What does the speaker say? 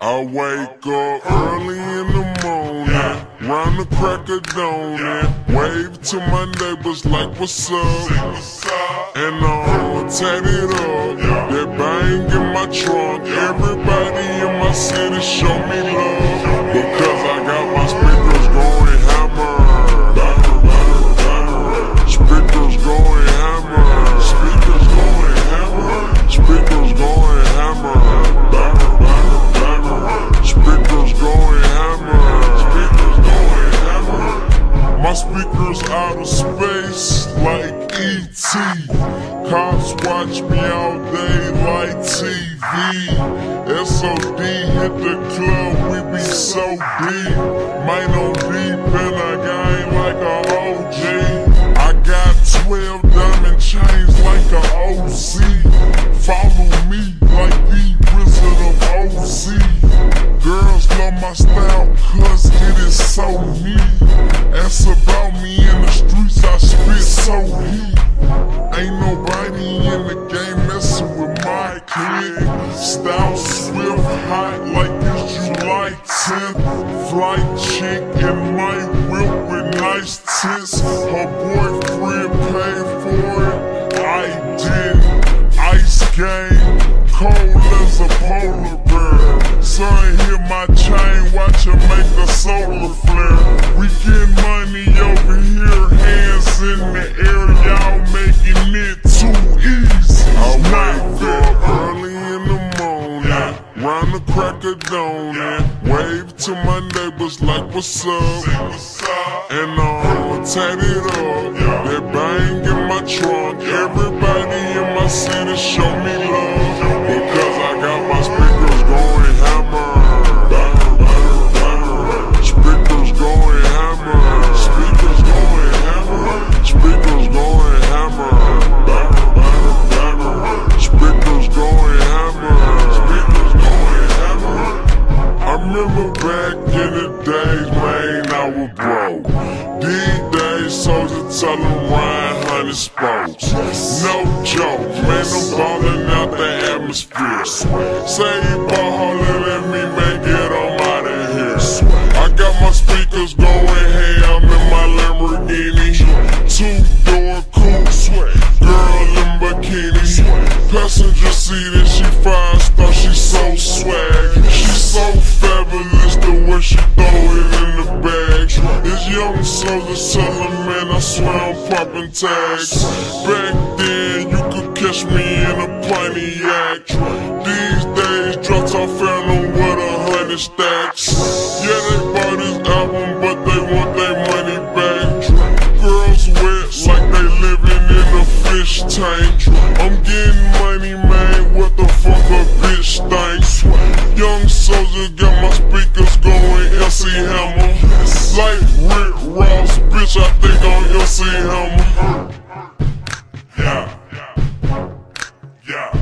I wake up early in the morning, round the crack of dawn, wave to my neighbors like what's up, and I'm tatted up, that bang in my trunk, everybody in my city show me love, speakers out of space like E.T. Cops watch me all day like TV. SOD hit the club, we be so deep. Mine on deep and I gang like a OG. I got 12 diamond chains like a OC. Follow me like the wizard of OC. Girls love my style cause it is so neat. Ask about me in the streets, I spit so heat. Ain't nobody in the game messing with my clique. Style swift, hot like it's July 10th. Flight chick in my whip with nice tits. Her boyfriend paid for it. The crack of dawn, wave to my neighbors like what's up, and I'm tatted up, that bang in my trunk. Everybody in my city show me love in the days, man, I was broke. These days, soldiers tell them Ryan Honey spokes. No joke, man, I'm ballin' out the atmosphere. Say you ball at me, man, get on out of here. I got my speakers going ham in my Lamborghini. Two door coupe, girl in bikini. Passenger seat and she five star, she so swag. She so fabulous she throw it in the young Soulja telling man, I swear I'm popping tags. Back then you could catch me in a Pontiac. These days drops off phantom with a hundred stacks. Yeah, they bought this album, but they want their money back. Girls wet like they living in a fish tank. I'm getting money, man. What the fuck a bitch thinks? Young Soulja got my speakers going MC Hammer. Like Rick Ross, bitch, I think I'm MC Hammer. Yeah. Yeah.